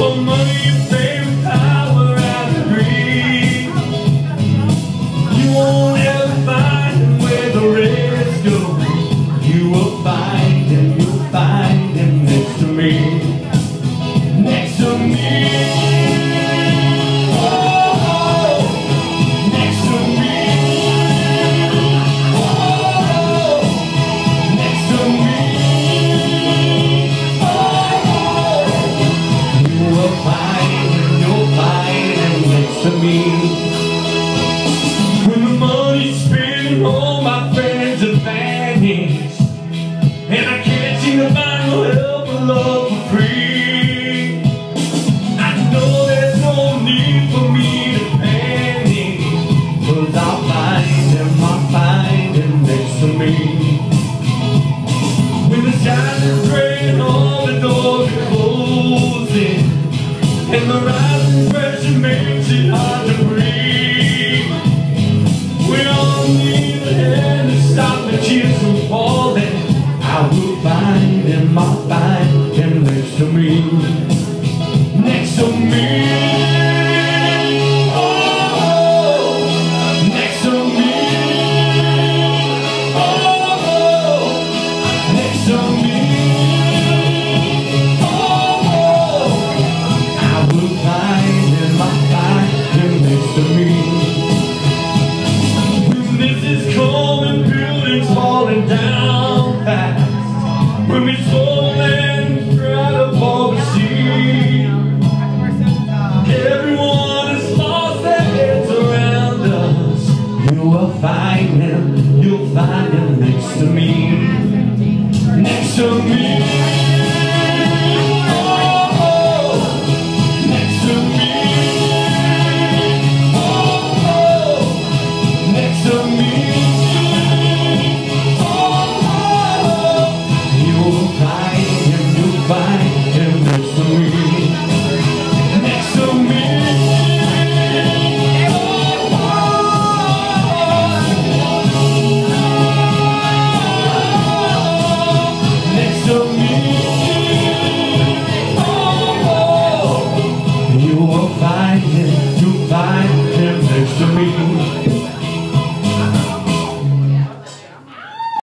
for money, me. Next to me. Next to me. find him, you'll find him next to me. Next to me. to people